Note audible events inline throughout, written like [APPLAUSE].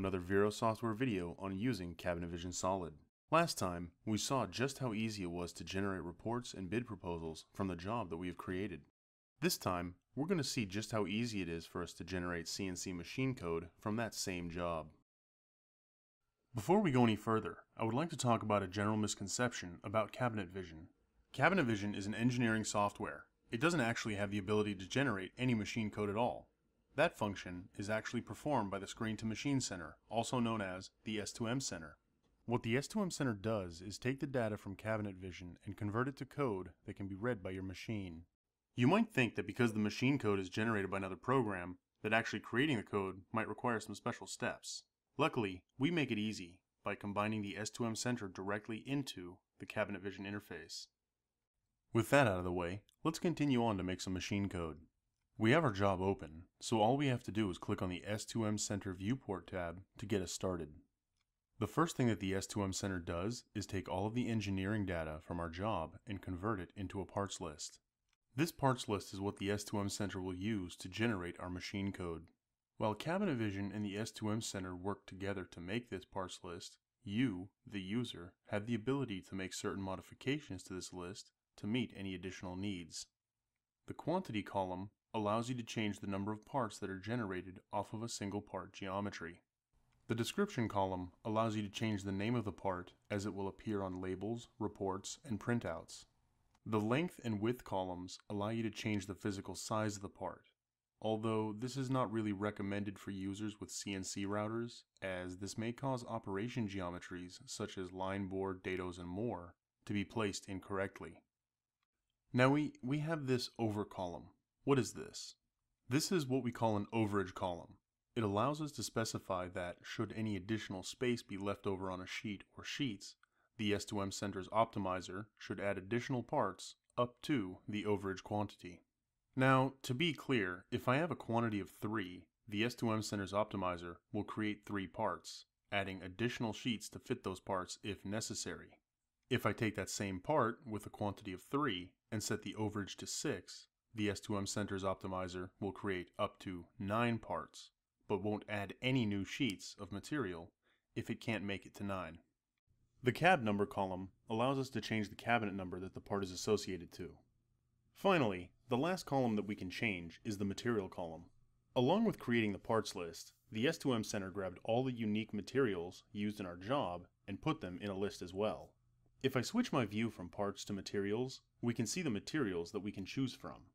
another Vero software video on using Cabinet Vision Solid. Last time, we saw just how easy it was to generate reports and bid proposals from the job that we have created. This time, we're going to see just how easy it is for us to generate CNC machine code from that same job. Before we go any further, I would like to talk about a general misconception about Cabinet Vision. Cabinet Vision is an engineering software. It doesn't actually have the ability to generate any machine code at all. That function is actually performed by the Screen to Machine Center, also known as the S2M Center. What the S2M Center does is take the data from Cabinet Vision and convert it to code that can be read by your machine. You might think that because the machine code is generated by another program, that actually creating the code might require some special steps. Luckily, we make it easy by combining the S2M Center directly into the Cabinet Vision interface. With that out of the way, let's continue on to make some machine code. We have our job open, so all we have to do is click on the S2M Center Viewport tab to get us started. The first thing that the S2M Center does is take all of the engineering data from our job and convert it into a parts list. This parts list is what the S2M Center will use to generate our machine code. While Cabinet Vision and the S2M Center work together to make this parts list, you, the user, have the ability to make certain modifications to this list to meet any additional needs. The quantity column allows you to change the number of parts that are generated off of a single part geometry. The description column allows you to change the name of the part as it will appear on labels, reports, and printouts. The length and width columns allow you to change the physical size of the part, although this is not really recommended for users with CNC routers, as this may cause operation geometries such as line boring, dados, and more to be placed incorrectly. Now we, we have this over column, what is this? This is what we call an overage column. It allows us to specify that should any additional space be left over on a sheet or sheets, the S2M Center's optimizer should add additional parts up to the overage quantity. Now, to be clear, if I have a quantity of 3, the S2M Center's optimizer will create 3 parts, adding additional sheets to fit those parts if necessary. If I take that same part with a quantity of 3 and set the overage to 6, the S2M Center's optimizer will create up to 9 parts, but won't add any new sheets of material if it can't make it to 9. The cab number column allows us to change the cabinet number that the part is associated to. Finally, the last column that we can change is the material column. Along with creating the parts list, the S2M Center grabbed all the unique materials used in our job and put them in a list as well. If I switch my view from parts to materials, we can see the materials that we can choose from.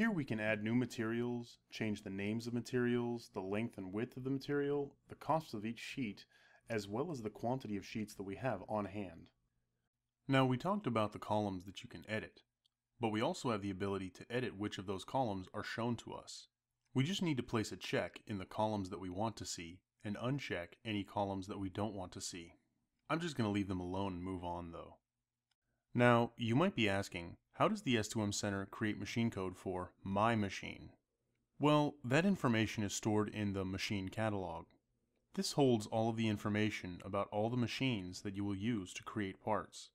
Here we can add new materials, change the names of materials, the length and width of the material, the cost of each sheet, as well as the quantity of sheets that we have on hand. Now we talked about the columns that you can edit, but we also have the ability to edit which of those columns are shown to us. We just need to place a check in the columns that we want to see and uncheck any columns that we don't want to see. I'm just going to leave them alone and move on though. Now, you might be asking, how does the S2M Center create machine code for my machine? Well, that information is stored in the machine catalog. This holds all of the information about all the machines that you will use to create parts.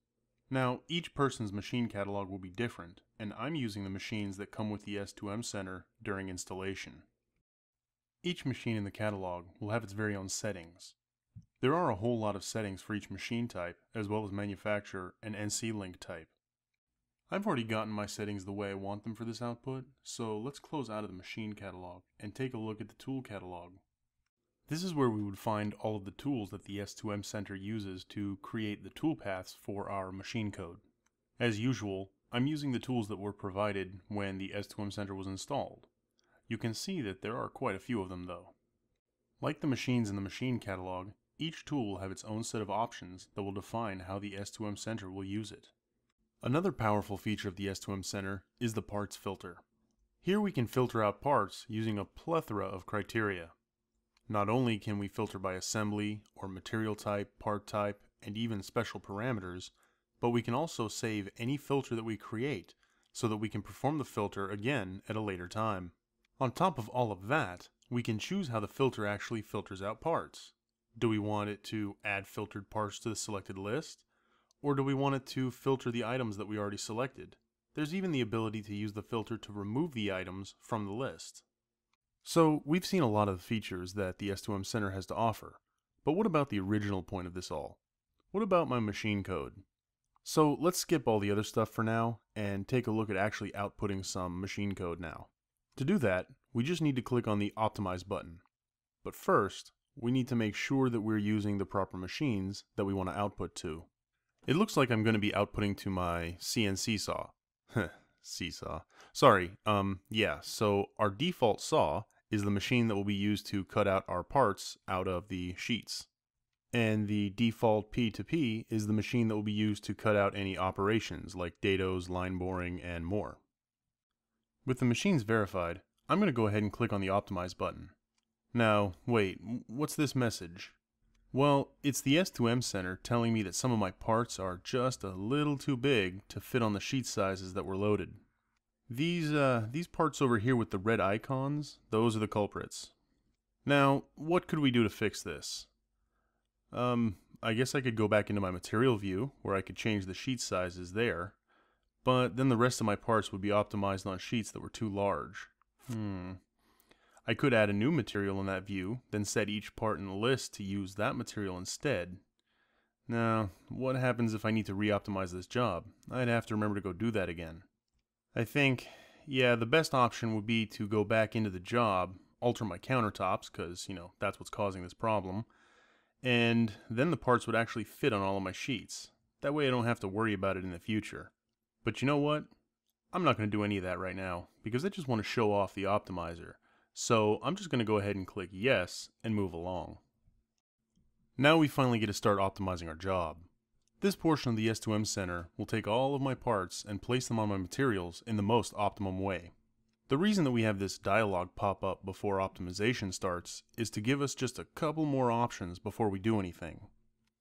Now, each person's machine catalog will be different, and I'm using the machines that come with the S2M Center during installation. Each machine in the catalog will have its very own settings. There are a whole lot of settings for each machine type, as well as manufacturer and NC link type. I've already gotten my settings the way I want them for this output, so let's close out of the machine catalog and take a look at the tool catalog. This is where we would find all of the tools that the S2M Center uses to create the toolpaths for our machine code. As usual, I'm using the tools that were provided when the S2M Center was installed. You can see that there are quite a few of them though. Like the machines in the machine catalog, each tool will have its own set of options that will define how the S2M Center will use it. Another powerful feature of the S2M Center is the parts filter. Here we can filter out parts using a plethora of criteria. Not only can we filter by assembly or material type, part type, and even special parameters, but we can also save any filter that we create so that we can perform the filter again at a later time. On top of all of that, we can choose how the filter actually filters out parts. Do we want it to add filtered parts to the selected list? Or do we want it to filter the items that we already selected? There's even the ability to use the filter to remove the items from the list. So, we've seen a lot of the features that the S2M Center has to offer, but what about the original point of this all? What about my machine code? So, let's skip all the other stuff for now and take a look at actually outputting some machine code now. To do that, we just need to click on the Optimize button. But first, we need to make sure that we're using the proper machines that we want to output to. It looks like I'm going to be outputting to my CNC saw. [LAUGHS] Seesaw. Sorry, um, yeah, so our default saw is the machine that will be used to cut out our parts out of the sheets. And the default P2P is the machine that will be used to cut out any operations like dados, line boring, and more. With the machines verified, I'm going to go ahead and click on the Optimize button. Now, wait, what's this message? Well, it's the S2M Center telling me that some of my parts are just a little too big to fit on the sheet sizes that were loaded. These, uh, these parts over here with the red icons, those are the culprits. Now, what could we do to fix this? Um, I guess I could go back into my material view, where I could change the sheet sizes there, but then the rest of my parts would be optimized on sheets that were too large. Hmm. I could add a new material in that view, then set each part in the list to use that material instead. Now, what happens if I need to re-optimize this job? I'd have to remember to go do that again. I think, yeah, the best option would be to go back into the job, alter my countertops, because, you know, that's what's causing this problem, and then the parts would actually fit on all of my sheets. That way I don't have to worry about it in the future. But you know what? I'm not going to do any of that right now, because I just want to show off the optimizer. So I'm just going to go ahead and click yes and move along. Now we finally get to start optimizing our job. This portion of the S2M Center will take all of my parts and place them on my materials in the most optimum way. The reason that we have this dialog pop up before optimization starts is to give us just a couple more options before we do anything.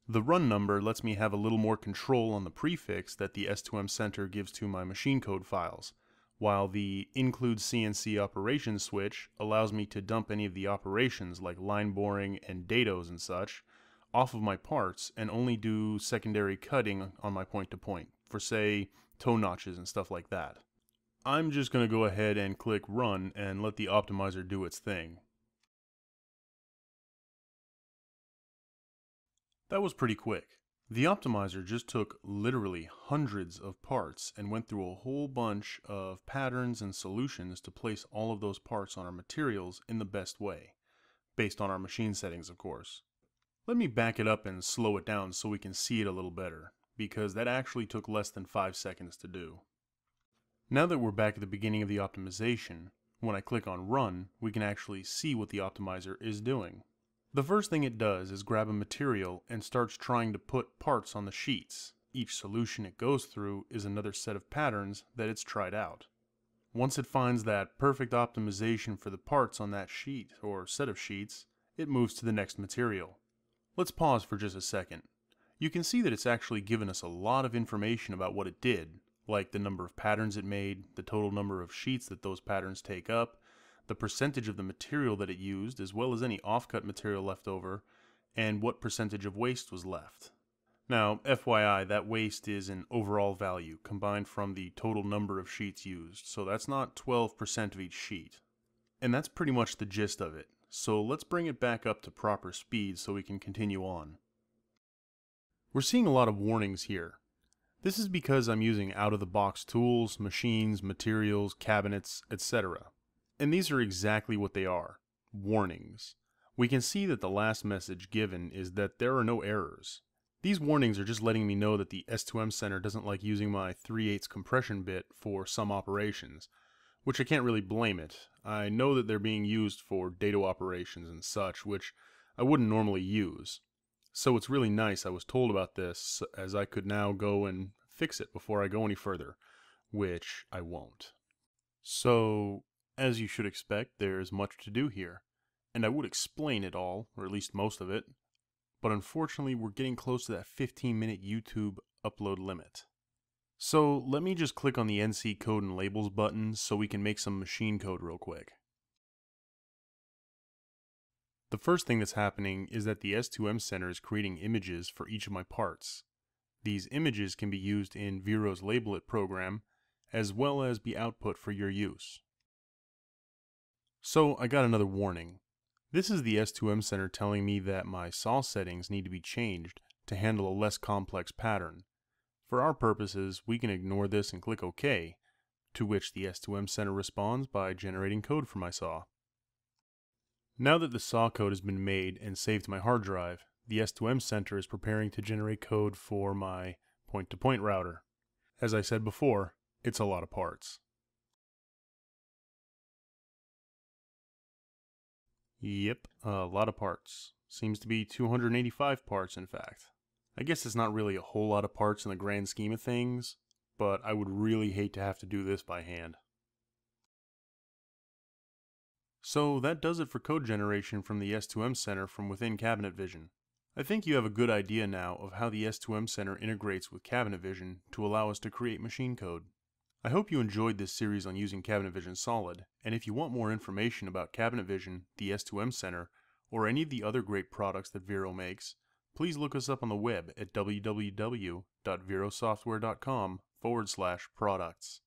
The run number lets me have a little more control on the prefix that the S2M Center gives to my machine code files, while the include CNC operations switch allows me to dump any of the operations like line boring and dados and such off of my parts and only do secondary cutting on my point to point for say toe notches and stuff like that. I'm just going to go ahead and click run and let the optimizer do its thing. That was pretty quick. The optimizer just took literally hundreds of parts and went through a whole bunch of patterns and solutions to place all of those parts on our materials in the best way, based on our machine settings of course. Let me back it up and slow it down so we can see it a little better, because that actually took less than 5 seconds to do. Now that we're back at the beginning of the optimization, when I click on run, we can actually see what the optimizer is doing. The first thing it does is grab a material and starts trying to put parts on the sheets. Each solution it goes through is another set of patterns that it's tried out. Once it finds that perfect optimization for the parts on that sheet or set of sheets, it moves to the next material. Let's pause for just a second. You can see that it's actually given us a lot of information about what it did, like the number of patterns it made, the total number of sheets that those patterns take up, the percentage of the material that it used, as well as any offcut material left over, and what percentage of waste was left. Now, FYI, that waste is an overall value combined from the total number of sheets used, so that's not 12% of each sheet. And that's pretty much the gist of it, so let's bring it back up to proper speed so we can continue on. We're seeing a lot of warnings here. This is because I'm using out-of-the-box tools, machines, materials, cabinets, etc. And these are exactly what they are warnings. We can see that the last message given is that there are no errors. These warnings are just letting me know that the S2M Center doesn't like using my 3 8 compression bit for some operations, which I can't really blame it. I know that they're being used for dado operations and such, which I wouldn't normally use. So it's really nice I was told about this, as I could now go and fix it before I go any further, which I won't. So, as you should expect, there is much to do here, and I would explain it all, or at least most of it, but unfortunately we're getting close to that 15 minute YouTube upload limit. So let me just click on the NC code and labels button so we can make some machine code real quick. The first thing that's happening is that the S2M Center is creating images for each of my parts. These images can be used in Vero's Labelit program, as well as be output for your use. So I got another warning. This is the S2M Center telling me that my SAW settings need to be changed to handle a less complex pattern. For our purposes, we can ignore this and click OK, to which the S2M Center responds by generating code for my SAW. Now that the SAW code has been made and saved to my hard drive, the S2M Center is preparing to generate code for my point-to-point -point router. As I said before, it's a lot of parts. Yep, a lot of parts. Seems to be 285 parts, in fact. I guess it's not really a whole lot of parts in the grand scheme of things, but I would really hate to have to do this by hand. So that does it for code generation from the S2M Center from within Cabinet Vision. I think you have a good idea now of how the S2M Center integrates with Cabinet Vision to allow us to create machine code. I hope you enjoyed this series on using Cabinet Vision Solid, and if you want more information about Cabinet Vision, the S2M Center, or any of the other great products that Vero makes, please look us up on the web at www.verosoftware.com forward slash products.